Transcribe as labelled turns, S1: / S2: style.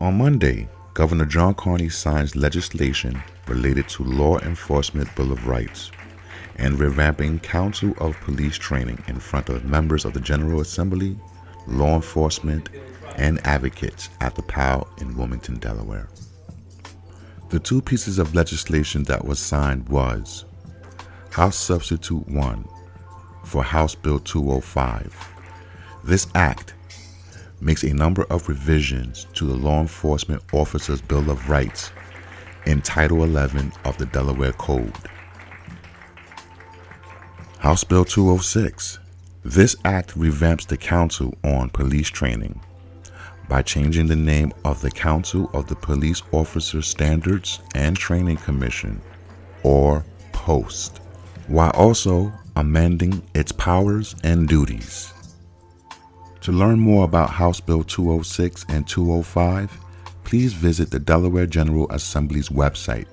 S1: On Monday, Governor John Carney signs legislation related to Law Enforcement Bill of Rights and revamping Council of Police training in front of members of the General Assembly, law enforcement, and advocates at the POW in Wilmington, Delaware. The two pieces of legislation that was signed was House Substitute 1 for House Bill 205. This act makes a number of revisions to the Law Enforcement Officers Bill of Rights in Title 11 of the Delaware Code. House Bill 206. This act revamps the Council on Police Training by changing the name of the Council of the Police Officer Standards and Training Commission, or POST, while also amending its powers and duties. To learn more about House Bill 206 and 205, please visit the Delaware General Assembly's website